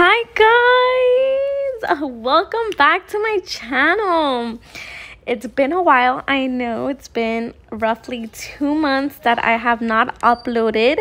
Hi guys! Uh, welcome back to my channel. It's been a while. I know it's been roughly two months that I have not uploaded,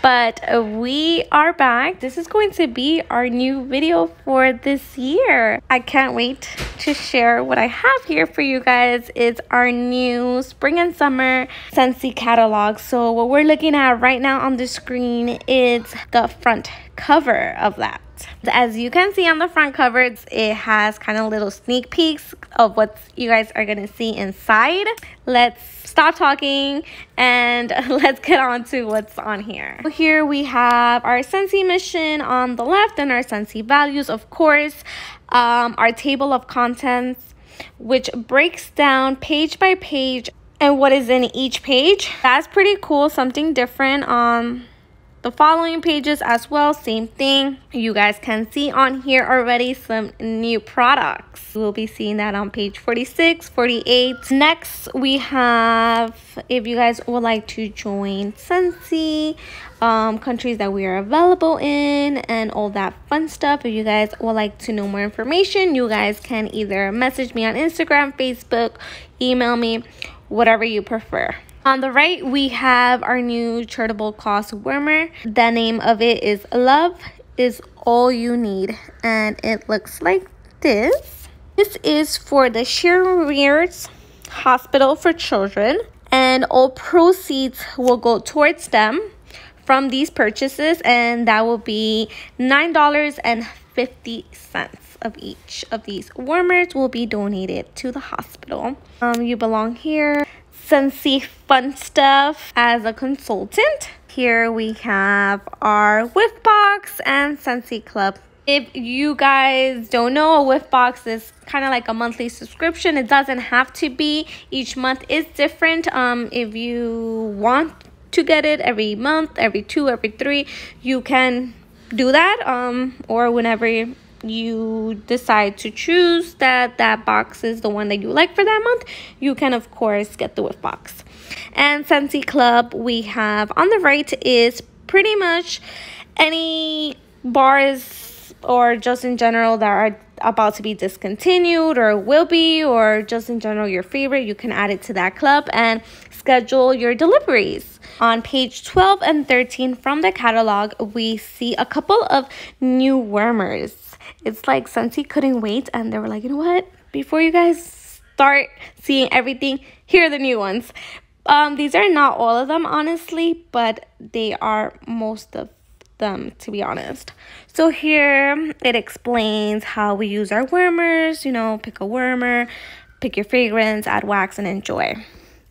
but we are back. This is going to be our new video for this year. I can't wait to share what I have here for you guys. It's our new spring and summer Scentsy catalog. So what we're looking at right now on the screen is the front cover of that. As you can see on the front cover, it has kind of little sneak peeks of what you guys are going to see inside. Let's stop talking and let's get on to what's on here. Here we have our Scentsy mission on the left and our Scentsy values, of course, um, our table of contents, which breaks down page by page and what is in each page. That's pretty cool, something different. Um, the following pages as well. Same thing. You guys can see on here already some new products. We'll be seeing that on page 46 48 next we have if you guys would like to join Scentsy um, countries that we are available in and all that fun stuff. If you guys would like to know more information you guys can either message me on Instagram Facebook email me whatever you prefer on the right, we have our new charitable cause warmer. The name of it is Love is All You Need. And it looks like this. This is for the Schermerhorst Hospital for Children. And all proceeds will go towards them from these purchases. And that will be $9.50 of each of these warmers will be donated to the hospital. Um, you belong here. Scentsy Fun Stuff as a consultant. Here we have our whiff box and Scentsy Club. If you guys don't know, a whiff box is kind of like a monthly subscription. It doesn't have to be. Each month is different. Um, if you want to get it every month, every two, every three, you can do that. Um, or whenever you decide to choose that that box is the one that you like for that month, you can of course get the whiff box. And Scentsy Club we have on the right is pretty much any bars or just in general that are about to be discontinued or will be or just in general your favorite you can add it to that club and schedule your deliveries on page 12 and 13 from the catalog we see a couple of new warmers it's like Scentsy couldn't wait and they were like, you know what? Before you guys start seeing everything, here are the new ones. Um, these are not all of them, honestly, but they are most of them, to be honest. So here it explains how we use our warmers, you know, pick a warmer, pick your fragrance, add wax, and enjoy.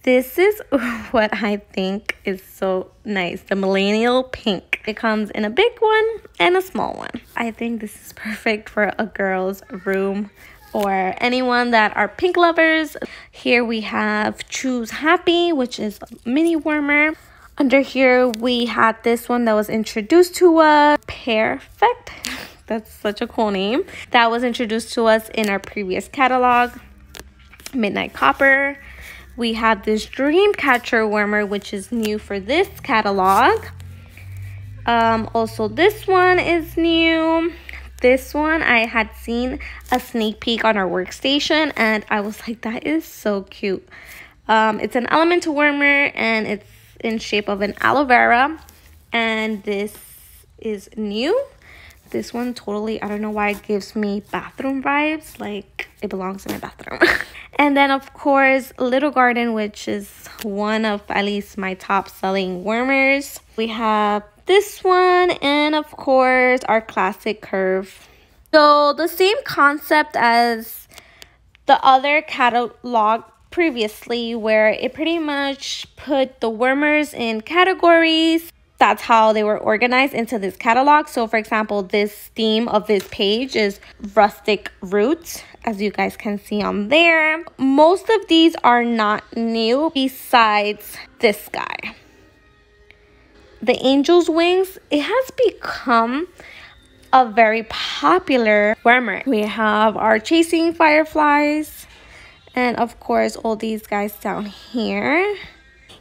This is what I think is so nice. The millennial pink. It comes in a big one and a small one. I think this is perfect for a girl's room or anyone that are pink lovers. Here we have Choose Happy, which is a mini warmer. Under here, we had this one that was introduced to us. Perfect. That's such a cool name. That was introduced to us in our previous catalog. Midnight Copper. We have this Dreamcatcher warmer, which is new for this catalog. Um, also, this one is new. This one, I had seen a sneak peek on our workstation, and I was like, that is so cute. Um, it's an elemental warmer, and it's in shape of an aloe vera. And this is new. This one totally, I don't know why it gives me bathroom vibes. Like, it belongs in my bathroom. And then, of course, Little Garden, which is one of at least my top selling warmers. We have this one, and of course, our classic curve. So, the same concept as the other catalog previously, where it pretty much put the warmers in categories that's how they were organized into this catalog. So, for example, this theme of this page is rustic roots, as you guys can see on there. Most of these are not new, besides this guy. The angel's wings, it has become a very popular warmer. We have our chasing fireflies, and of course, all these guys down here.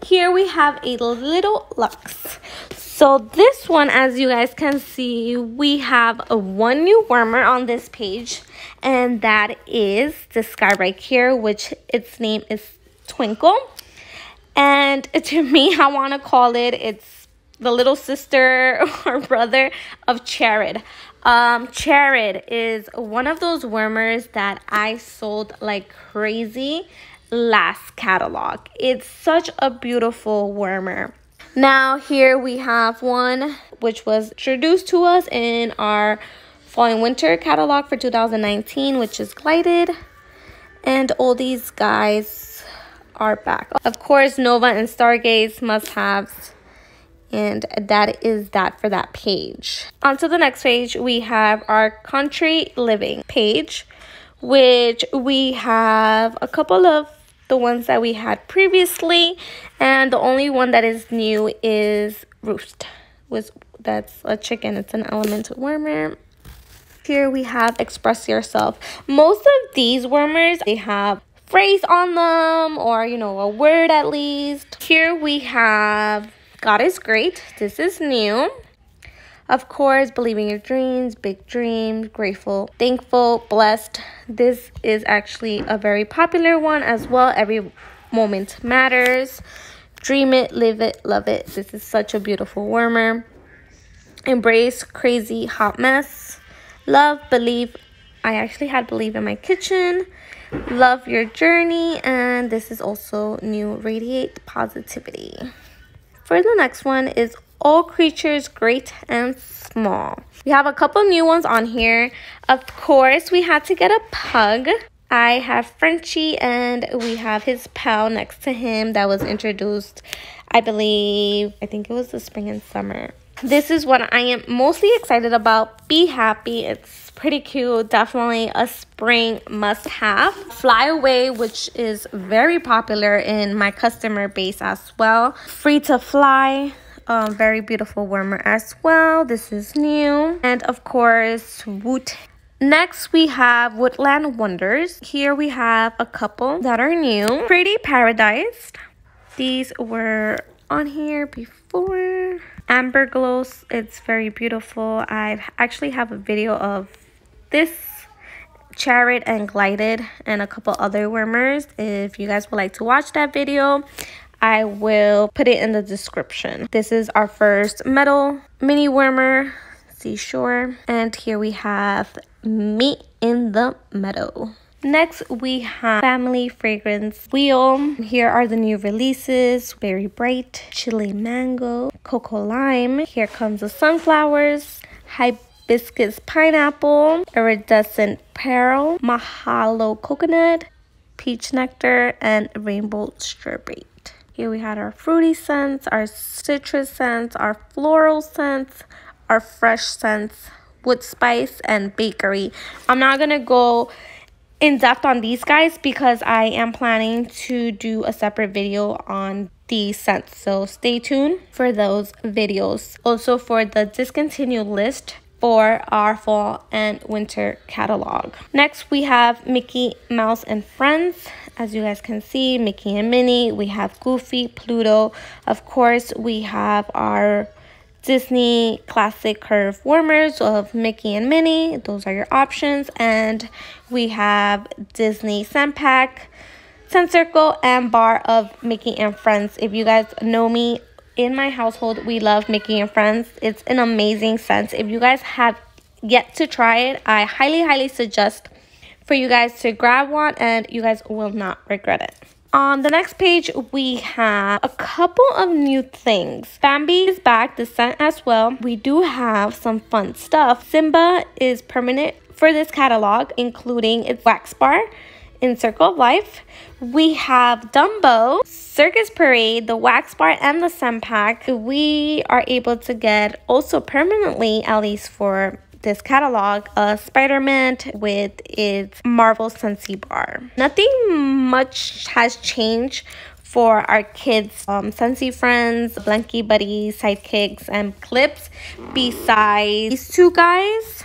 Here we have a little Lux. So this one, as you guys can see, we have a one new warmer on this page, and that is this guy right here, which its name is Twinkle. And to me, I want to call it, it's the little sister or brother of Charid. Um, Charid is one of those warmers that I sold like crazy last catalog. It's such a beautiful warmer. Now here we have one which was introduced to us in our fall and winter catalog for 2019 which is glided and all these guys are back. Of course Nova and Stargaze must have and that is that for that page. On to the next page we have our country living page which we have a couple of the ones that we had previously and the only one that is new is roost was that's a chicken. It's an elemental warmer here we have express yourself. Most of these warmers they have phrase on them or you know a word at least. Here we have god is great this is new of course, believing your dreams, big dreams, grateful, thankful, blessed. This is actually a very popular one as well. Every moment matters. Dream it, live it, love it. This is such a beautiful warmer. Embrace crazy hot mess. Love, believe. I actually had believe in my kitchen. Love your journey. And this is also new radiate positivity. For the next one is all creatures great and small. We have a couple new ones on here. Of course, we had to get a pug. I have Frenchie and we have his pal next to him that was introduced, I believe, I think it was the spring and summer. This is what I am mostly excited about. Be happy. It's pretty cute. Definitely a spring must have. Fly Away, which is very popular in my customer base as well. Free to Fly um, very beautiful warmer as well. This is new. And of course, Woot. Next, we have Woodland Wonders. Here we have a couple that are new. Pretty Paradise. These were on here before. Amber Glows. It's very beautiful. I actually have a video of this Charid and Glided and a couple other warmers. If you guys would like to watch that video, I will put it in the description. This is our first metal mini warmer, seashore. And here we have meat in the meadow. Next, we have Family Fragrance Wheel. Here are the new releases. Berry Bright, Chili Mango, Cocoa Lime. Here comes the Sunflowers, Hibiscus Pineapple, Iridescent Pearl, Mahalo Coconut, Peach Nectar, and Rainbow Strawberry. Here we had our fruity scents, our citrus scents, our floral scents, our fresh scents, wood spice, and bakery. I'm not going to go in depth on these guys because I am planning to do a separate video on these scents. So stay tuned for those videos. Also for the discontinued list for our fall and winter catalog. Next, we have Mickey Mouse and Friends. As you guys can see, Mickey and Minnie. We have Goofy, Pluto. Of course, we have our Disney classic curve warmers of Mickey and Minnie. Those are your options. And we have Disney scent pack, scent circle, and bar of Mickey and Friends. If you guys know me, in my household, we love Mickey and Friends. It's an amazing scent. If you guys have yet to try it, I highly, highly suggest for you guys to grab one and you guys will not regret it. On the next page, we have a couple of new things. Bambi is back, the scent as well. We do have some fun stuff. Simba is permanent for this catalog, including its wax bar in Circle of Life. We have Dumbo, Circus Parade, the Wax Bar, and the Scent Pack. We are able to get also permanently, at least for this catalog a Spider-Man with its Marvel Scentsy bar. Nothing much has changed for our kids um Scentsy friends, Blanky buddies, sidekicks, and clips besides these two guys.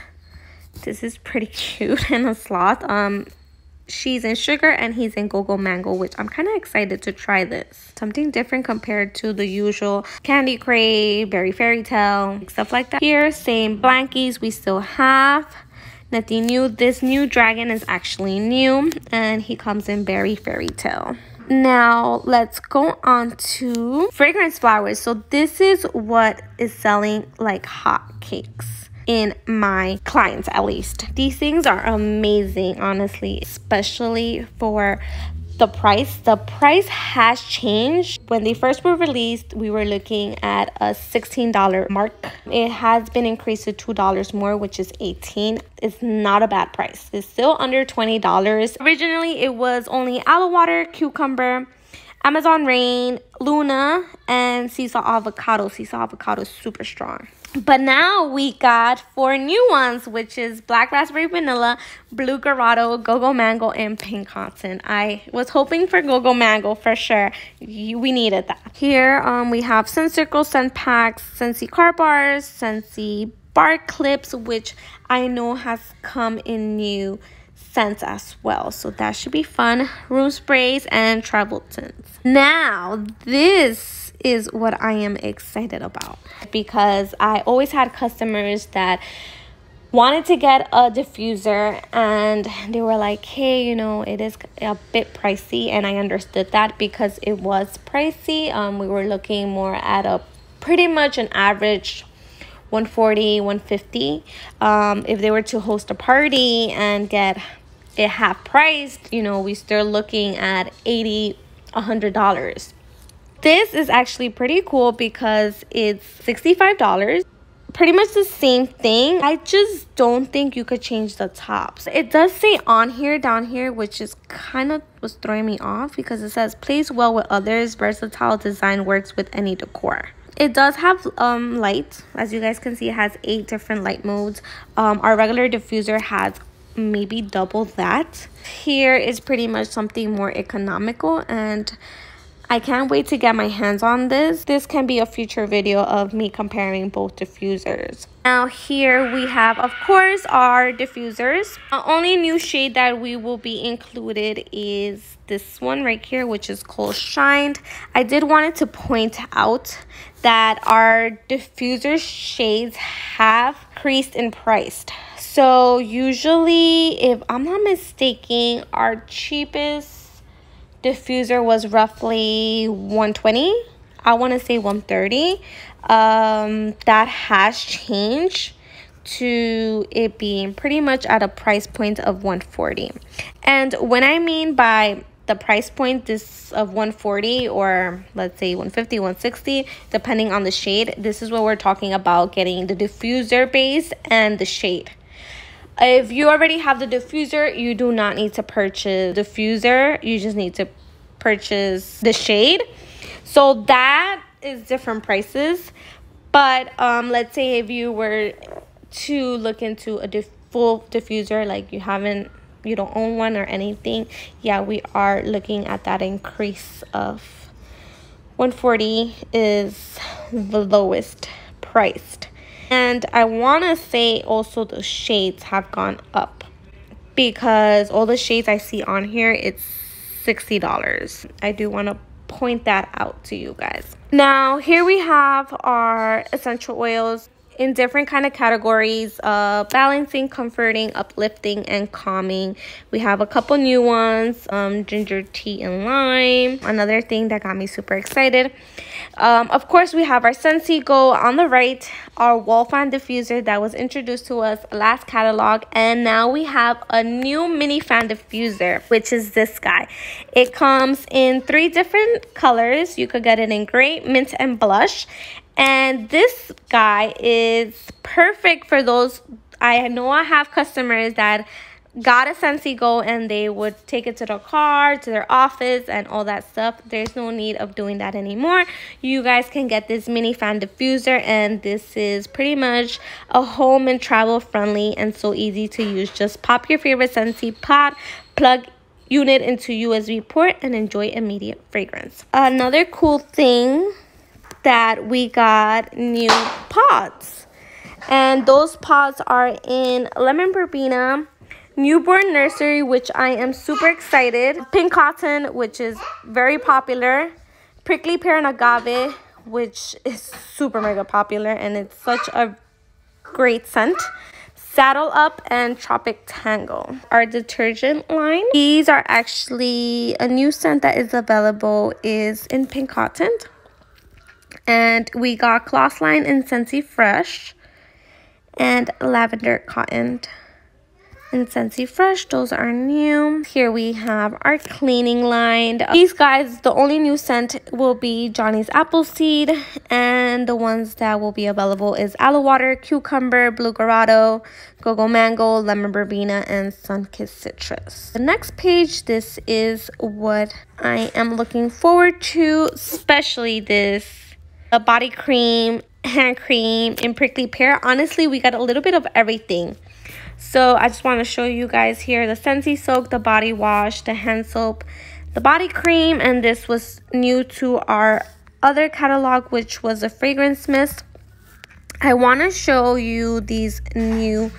This is pretty cute and a sloth. Um she's in sugar and he's in go-go mango which i'm kind of excited to try this. Something different compared to the usual candy crave berry fairy tale stuff like that. Here same blankies. We still have nothing new. This new dragon is actually new and he comes in berry fairy tale. Now let's go on to fragrance flowers. So this is what is selling like hot cakes in my clients at least. These things are amazing, honestly, especially for the price. The price has changed. When they first were released, we were looking at a $16 mark. It has been increased to $2 more, which is 18 It's not a bad price. It's still under $20. Originally, it was only aloe water, cucumber, Amazon Rain, Luna, and sea salt avocado. Sea salt avocado is super strong. But now we got four new ones, which is Black Raspberry Vanilla, Blue Grotto, Go-Go Mango, and Pink Cotton. I was hoping for Go-Go Mango for sure. We needed that. Here um, we have Scent Circle, Scent Packs, Scentsy Car Bars, Scentsy Bar Clips, which I know has come in new as well. So that should be fun. Room sprays and travel tins. Now, this is what I am excited about because I always had customers that wanted to get a diffuser and they were like hey you know it is a bit pricey and i understood that because it was pricey um, we were looking more at a pretty much an average 140 150 um, if they were to host a party and get it half priced you know we start looking at 80 100 dollars this is actually pretty cool because it's $65 pretty much the same thing. I just don't think you could change the tops. It does say on here, down here, which is kind of was throwing me off because it says plays well with others, versatile design works with any decor. It does have um light. As you guys can see, it has eight different light modes. Um, our regular diffuser has maybe double that. Here is pretty much something more economical and I can't wait to get my hands on this. This can be a future video of me comparing both diffusers. Now here we have, of course, our diffusers. The only new shade that we will be included is this one right here, which is called Shined. I did wanted to point out that our diffuser shades have increased in price. So usually, if I'm not mistaken, our cheapest diffuser was roughly 120 i want to say 130 um that has changed to it being pretty much at a price point of 140 and when i mean by the price point this of 140 or let's say 150 160 depending on the shade this is what we're talking about getting the diffuser base and the shade if you already have the diffuser, you do not need to purchase diffuser. You just need to purchase the shade. So that is different prices. But um, let's say if you were to look into a diff full diffuser, like you haven't, you don't own one or anything, yeah, we are looking at that increase of 140 is the lowest priced. And I want to say also the shades have gone up because all the shades I see on here, it's $60. I do want to point that out to you guys. Now, here we have our essential oils in different kind of categories uh balancing comforting uplifting and calming. We have a couple new ones um ginger tea and lime. Another thing that got me super excited um of course we have our Scentsy Go on the right our wall fan diffuser that was introduced to us last catalog and now we have a new mini fan diffuser which is this guy. It comes in three different colors. You could get it in gray mint and blush and this guy is perfect for those. I know I have customers that got a Scentsy Go and they would take it to their car, to their office, and all that stuff. There's no need of doing that anymore. You guys can get this mini fan diffuser, and this is pretty much a home and travel friendly and so easy to use. Just pop your favorite Scentsy pot, plug unit into USB port, and enjoy immediate fragrance. Another cool thing that we got new pots. And those pots are in lemon verbena, Newborn Nursery, which I am super excited. Pink Cotton, which is very popular. Prickly Pear and Agave, which is super mega popular and it's such a great scent. Saddle Up and Tropic Tango. Our detergent line. These are actually a new scent that is available is in Pink Cotton. And we got Gloss Line and Scentsy Fresh and Lavender Cotton and Scentsy Fresh. Those are new. Here we have our cleaning line. These guys, the only new scent will be Johnny's Appleseed. And the ones that will be available is Aloe Water, Cucumber, Blue Grotto, Go-Go Mango, Lemon Verbena, and Sunkissed Citrus. The next page, this is what I am looking forward to, especially this a body cream, hand cream, and prickly pear. Honestly, we got a little bit of everything. So I just want to show you guys here the Scentsy Soak, the body wash, the hand soap, the body cream, and this was new to our other catalog, which was a fragrance mist. I want to show you these new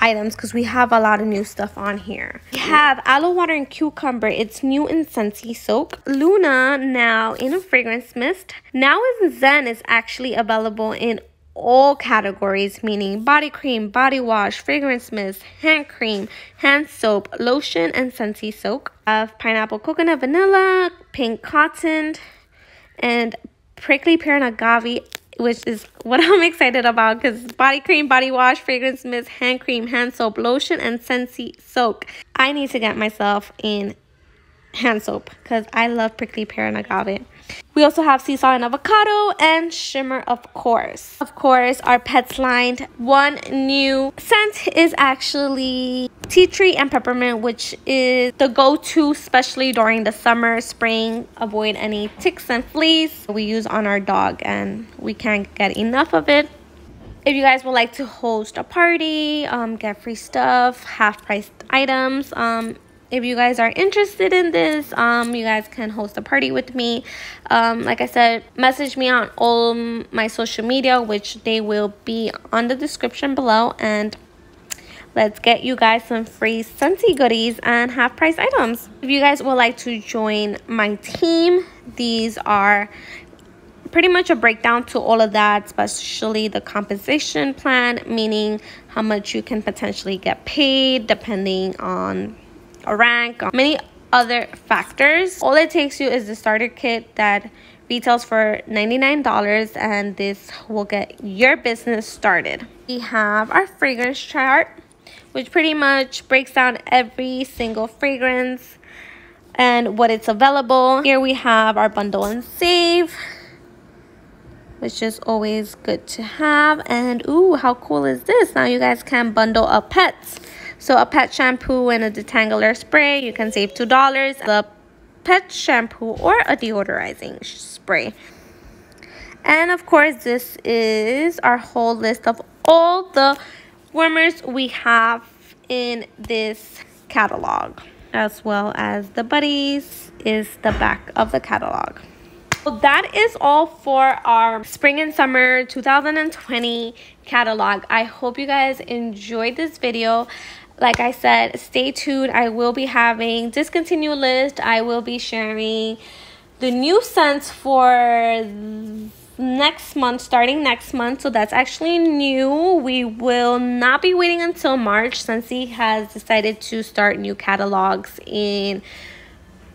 items because we have a lot of new stuff on here. We have aloe water and cucumber. It's new in Scentsy Soak. Luna now in a fragrance mist. Now is Zen is actually available in all categories, meaning body cream, body wash, fragrance mist, hand cream, hand soap, lotion, and Scentsy soak. Of pineapple, coconut, vanilla, pink cotton, and prickly pear and agave, which is what I'm excited about because body cream, body wash, fragrance mist, hand cream, hand soap, lotion, and Scentsy soak. I need to get myself in hand soap because I love prickly pear and agave. We also have sea salt and avocado and shimmer of course. Of course, our pets line. One new scent is actually tea tree and peppermint, which is the go-to, especially during the summer, spring. Avoid any ticks and fleas we use on our dog and we can't get enough of it. If you guys would like to host a party, um, get free stuff, half priced items, um, if you guys are interested in this um you guys can host a party with me. Um like i said message me on all my social media which they will be on the description below. And let's get you guys some free Scentsy goodies and half price items. If you guys would like to join my team these are pretty much a breakdown to all of that especially the compensation plan meaning how much you can potentially get paid depending on rank, um, many other factors. All it takes you is the starter kit that retails for $99 and this will get your business started. We have our fragrance chart which pretty much breaks down every single fragrance and what it's available. Here we have our bundle and save which is always good to have and ooh how cool is this now you guys can bundle up pets so a pet shampoo and a detangler spray, you can save $2. The pet shampoo or a deodorizing spray. And of course, this is our whole list of all the warmers we have in this catalog. As well as the buddies is the back of the catalog. So that is all for our spring and summer 2020 catalog. I hope you guys enjoyed this video like I said, stay tuned. I will be having discontinued list. I will be sharing the new scents for next month, starting next month. So that's actually new. We will not be waiting until March he has decided to start new catalogs in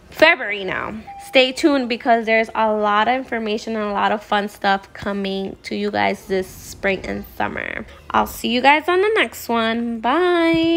February now. Stay tuned because there's a lot of information and a lot of fun stuff coming to you guys this spring and summer. I'll see you guys on the next one. Bye.